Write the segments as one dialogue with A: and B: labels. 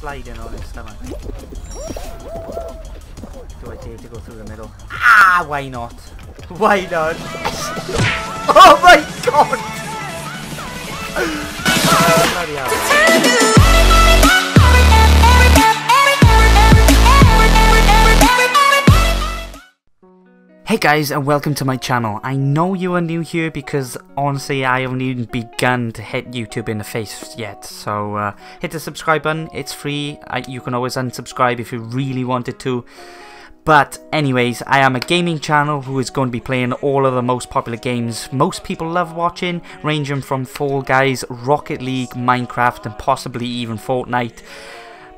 A: sliding on his stomach. Do I dare to go through the middle? Ah, why not? Why not? oh my god! oh, bloody hell. Hey guys and welcome to my channel. I know you are new here because honestly I haven't even begun to hit YouTube in the face yet. So uh, hit the subscribe button, it's free. I, you can always unsubscribe if you really wanted to. But anyways, I am a gaming channel who is going to be playing all of the most popular games most people love watching, ranging from Fall Guys, Rocket League, Minecraft and possibly even Fortnite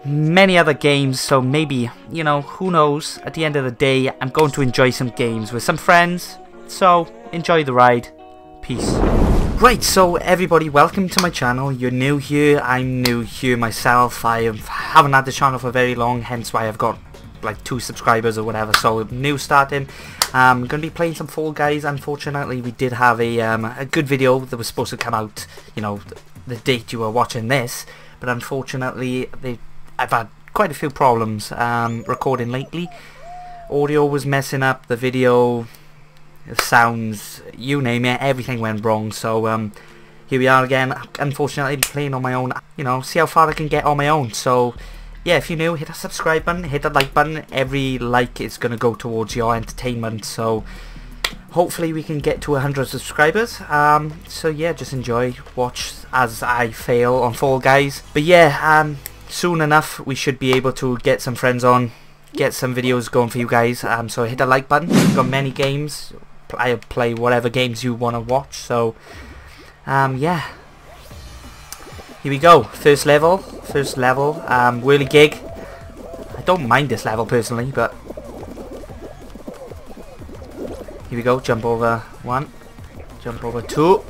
A: many other games so maybe you know who knows? At the end of the day i'm going to enjoy some games with some friends. So enjoy the ride. Peace. Right so everybody welcome to my channel. You're new here. I'm new here myself. I haven't had the channel for very long hence why i've got like two subscribers or whatever. So new starting. I'm gonna be playing some fall guys. Unfortunately we did have a um, a good video that was supposed to come out you know the date you were watching this. But unfortunately they I've had quite a few problems um, recording lately. Audio was messing up, the video, the sounds, you name it, everything went wrong. So um, here we are again. Unfortunately, playing on my own. You know, see how far I can get on my own. So yeah, if you're new, hit that subscribe button, hit that like button. Every like is gonna go towards your entertainment. So hopefully we can get to 100 subscribers um, so yeah just enjoy watch as I fail on Fall Guys but yeah um, soon enough we should be able to get some friends on get some videos going for you guys. Um, so hit the like button. We've got many games. I play whatever games you want to watch. So um, yeah. Here we go. First level. First level. Um, whirligig I don't mind this level personally but here we go. Jump over one. Jump over two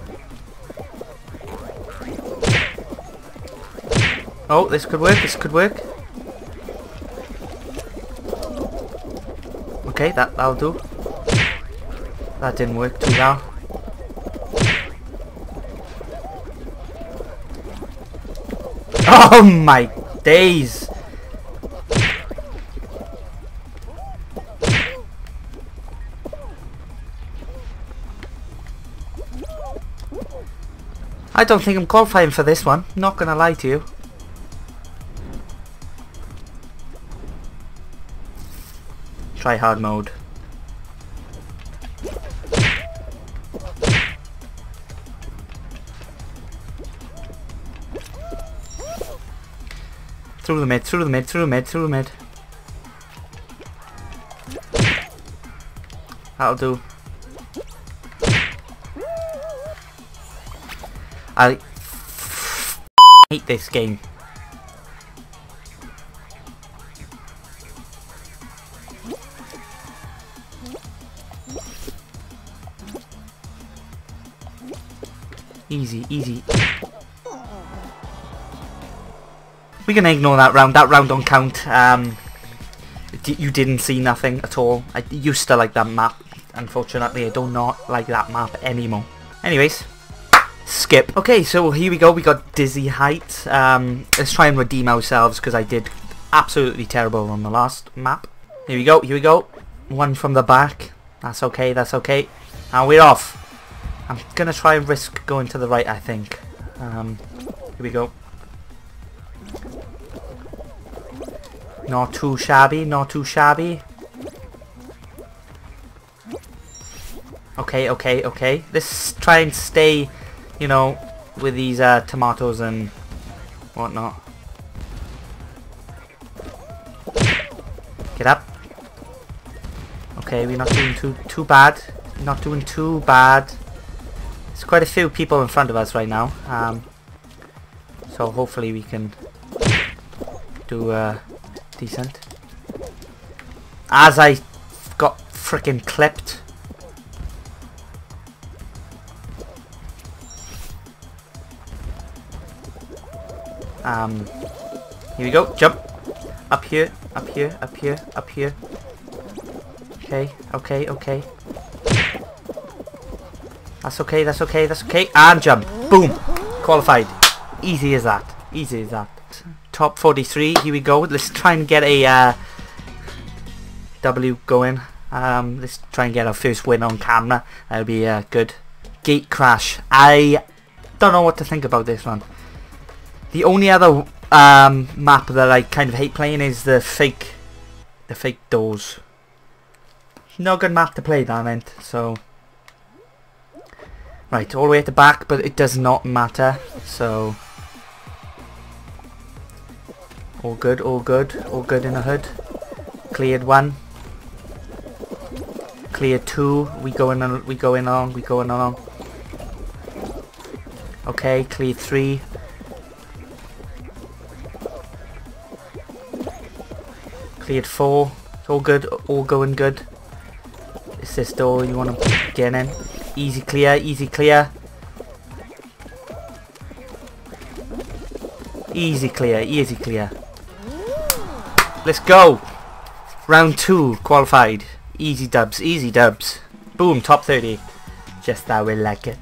A: Oh, this could work, this could work. Okay, that, that'll do. That didn't work too well. Oh my days! I don't think I'm qualifying for this one, not gonna lie to you. Try hard mode. Through the mid, through the mid, through the mid, through the mid. That'll do. I hate this game. Easy, easy. We're gonna ignore that round. That round don't count. Um, you didn't see nothing at all. I used to like that map. Unfortunately, I do not like that map anymore. Anyways, skip. Okay, so here we go. We got Dizzy Height. Um, let's try and redeem ourselves because I did absolutely terrible on the last map. Here we go. Here we go. One from the back. That's okay. That's okay. And we're off. I'm gonna try and risk going to the right, I think. Um, here we go. Not too shabby, not too shabby. Okay, okay, okay. Let's try and stay, you know, with these uh, tomatoes and whatnot. Get up. Okay, we're not doing too too bad. Not doing too bad. There's quite a few people in front of us right now. Um, so hopefully we can do uh, decent. As I got freaking clipped. Um, here we go. Jump. Up here, up here, up here, up here. Okay, okay, okay. That's okay, that's okay, that's okay. And jump. Boom. Qualified. Easy as that. Easy as that. top 43. Here we go. Let's try and get a uh, W going. Um, let's try and get our first win on camera. That'll be uh, good. Gate crash. I don't know what to think about this one. The only other um, map that I kind of hate playing is the fake, the fake doors. No good map to play that meant. So right, all the way at the back, but it does not matter. So all good, all good, all good in the hood. Cleared one. Cleared two. We going on. We going on. We going on. Okay, cleared three. Cleared four. It's all good. All going good. Is this door you want to get in? Easy clear. Easy clear. Easy clear. Easy clear. Let's go. Round two qualified. Easy dubs, easy dubs. Boom, top 30. Just how we like it.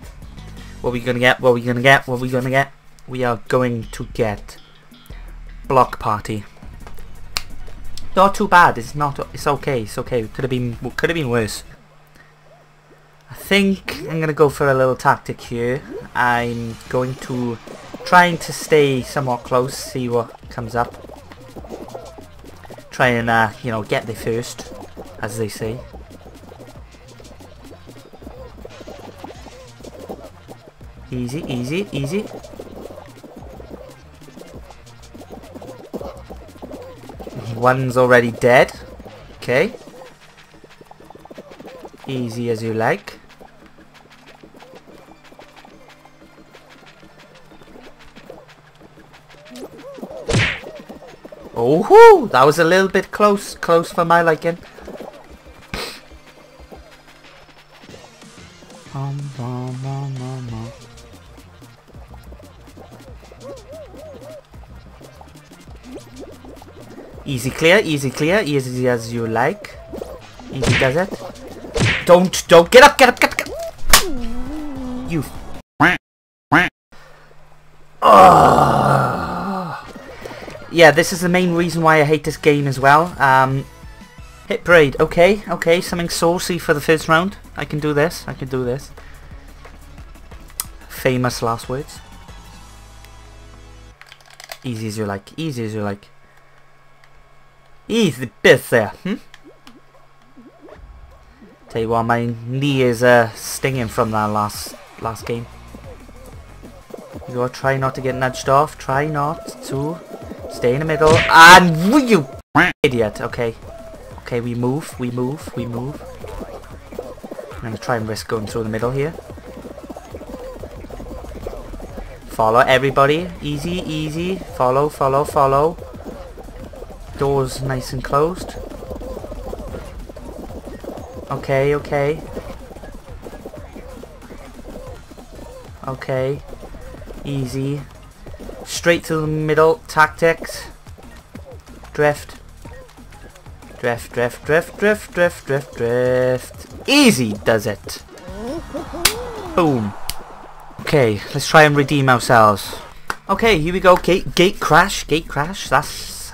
A: What we gonna get? What we gonna get? What we gonna get? We are going to get block party. Not too bad. It's not. It's okay. It's okay. Could have been. Could have been worse. I think I'm gonna go for a little tactic here. I'm going to trying to stay somewhat close. See what comes up try and, uh, you know, get there first, as they say. Easy, easy, easy. One's already dead. Okay. Easy as you like. Oh, that was a little bit close, close for my liking. Easy clear, easy clear, easy as you like. Easy does it. Don't, don't, get up, get up, get up, get up. You. Yeah, this is the main reason why I hate this game as well. Um, hit parade, okay, okay, something saucy for the first round. I can do this, I can do this. Famous last words. Easy as you like, easy as you like. Easy bit there, hmm? Tell you what, my knee is uh, stinging from that last last game. You gotta try not to get nudged off. Try not to. Stay in the middle. And you idiot. Okay. Okay, we move, we move, we move. I'm going to try and risk going through the middle here. Follow everybody. Easy, easy. Follow, follow, follow. Doors nice and closed. Okay, okay. Okay. Easy. Straight to the middle. Tactics. Drift. Drift, drift, drift, drift, drift, drift, drift. Easy does it. Boom. Okay, let's try and redeem ourselves. Okay, here we go. Gate, gate crash, gate crash. That's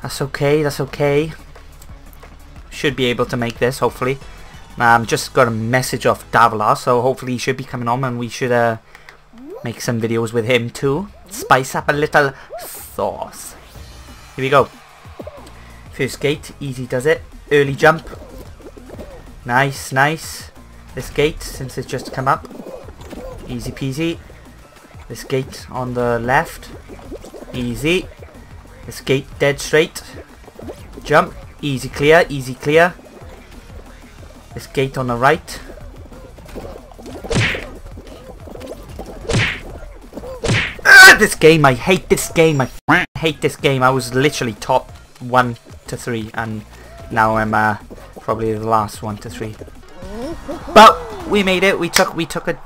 A: that's okay. That's okay. Should be able to make this, hopefully. Um, just got a message off Davala, so hopefully he should be coming on, and we should uh, make some videos with him too. Spice up a little sauce. Here we go. First gate, easy does it. Early jump. Nice, nice. This gate, since it's just come up. Easy peasy. This gate on the left. Easy. This gate dead straight. Jump. Easy clear, easy clear. This gate on the right. This game. I hate this game. I hate this game. I was literally top one to three, and now I'm uh, probably the last one to three. But we made it. We took we took a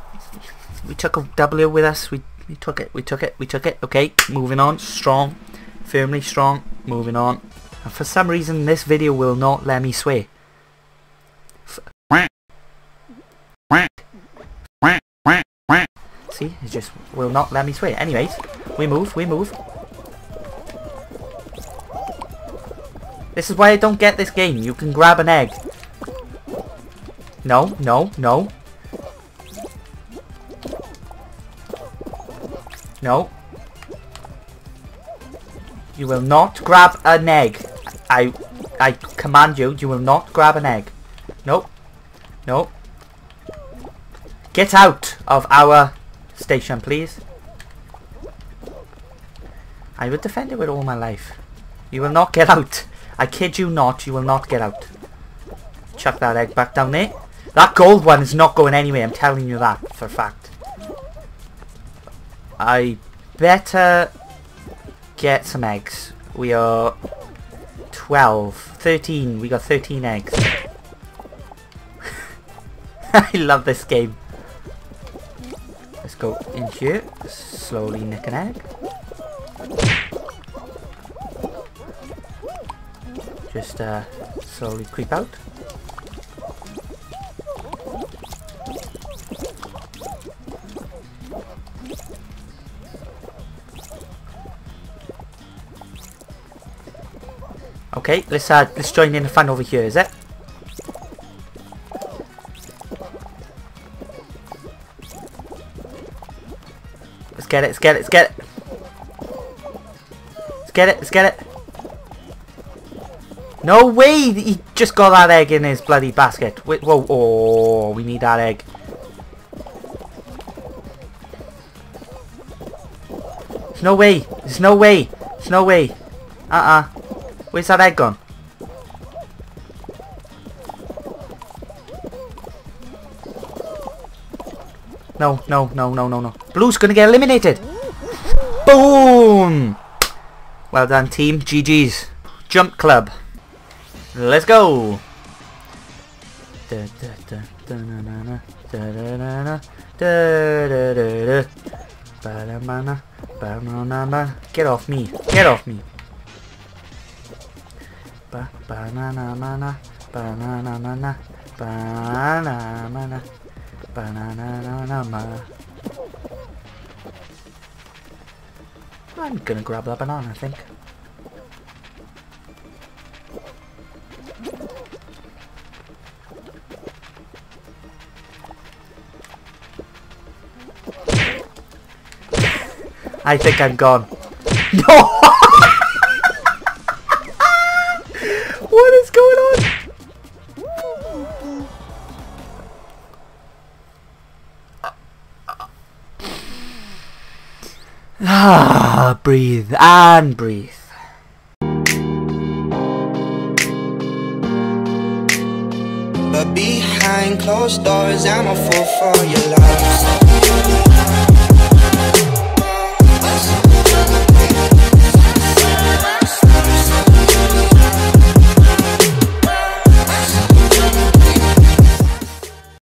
A: we took a W with us. We we took it. We took it. We took it. Okay, moving on. Strong, firmly strong. Moving on. And for some reason, this video will not let me swear. See, it just will not let me swear. Anyways, we move, we move. This is why I don't get this game. You can grab an egg. No, no, no. No. You will not grab an egg. I I command you, you will not grab an egg. Nope. Nope. Get out of our station, please. I will defend it with all my life. You will not get out. I kid you not, you will not get out. Chuck that egg back down there. That gold one is not going anywhere, I'm telling you that for a fact. I better get some eggs. We are 12, 13, we got 13 eggs. I love this game. Go in here, slowly nick an egg. Just uh, slowly creep out. Okay, let's uh, let's join in the fun over here, is it? Get it, let's get it, let's get it. Let's get it, let's get it. No way! He just got that egg in his bloody basket. Wait, whoa, oh, we need that egg. There's no way. There's no way. There's no way. Uh-uh. Where's that egg gone? No, no, no, no, no, no. Blue's gonna get eliminated. Boom! Well done, team. GG's. Jump Club. Let's go! Get off me! Get off me! Banana mana, banana mana, banana mana, banana mana. I'm gonna grab that banana, I think. I think I'm gone. No! Ah, breathe and breathe.
B: But behind closed doors, I'm a fool for your love.